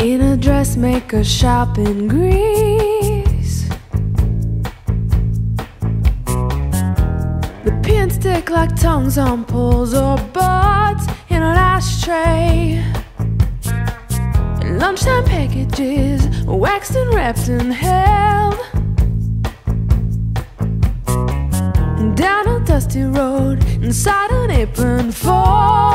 in a dressmaker shop in Greece. The pins stick like tongues on poles or butts in an ashtray. Lunchtime packages waxed and wrapped and held. And down a dusty road inside an apron fold.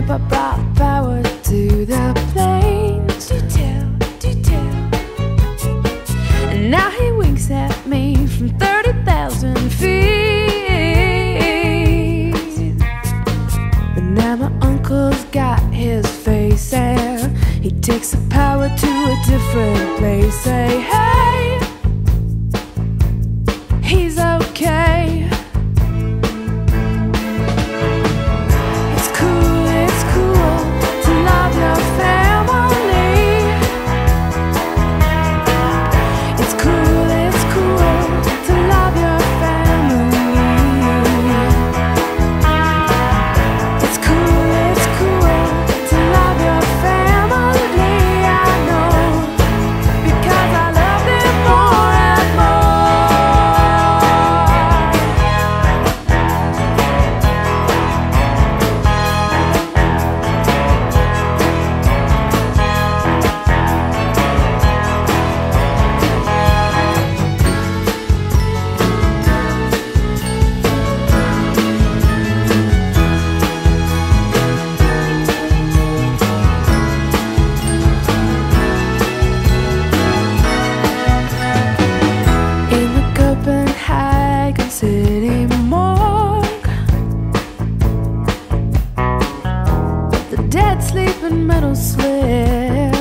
Grandpa brought power to the plains. Do tell, do tell. And now he winks at me from 30,000 feet. But now my uncle's got his face and he takes the power to a different place. Say, hey, and metal slip.